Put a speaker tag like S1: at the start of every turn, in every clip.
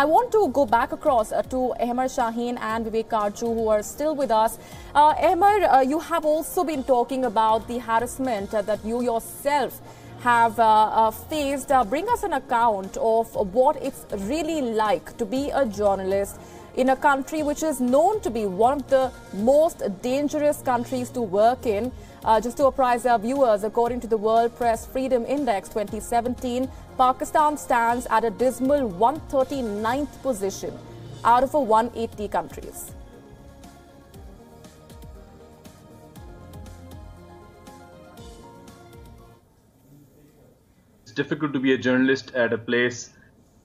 S1: I want to go back across uh, to Ahmer Shaheen and Vivek Katju who are still with us. Uh, uh, you have also been talking about the harassment uh, that you yourself have uh, faced. Bring us an account of what it's really like to be a journalist in a country which is known to be one of the most dangerous countries to work in. Uh, just to apprise our viewers, according to the World Press Freedom Index 2017, Pakistan stands at a dismal 139th position out of a 180 countries.
S2: It's difficult to be a journalist at a place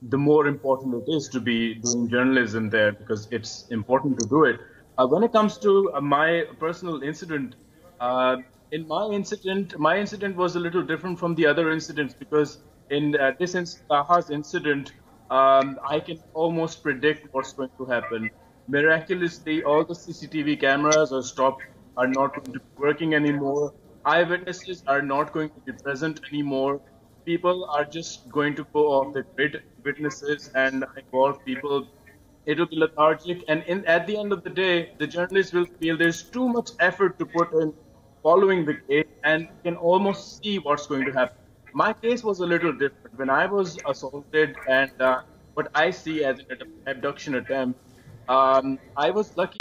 S2: the more important it is to be doing journalism there because it's important to do it. Uh, when it comes to uh, my personal incident, uh, in my incident, my incident was a little different from the other incidents because in uh, this Taha's incident, um, I can almost predict what's going to happen. Miraculously, all the CCTV cameras are stopped, are not going to be working anymore. Eyewitnesses are not going to be present anymore. People are just going to go off the grid, witnesses and involved people. It will be lethargic, and in, at the end of the day, the journalists will feel there's too much effort to put in following the case and can almost see what's going to happen. My case was a little different. When I was assaulted and uh, what I see as an abduction attempt, um, I was lucky.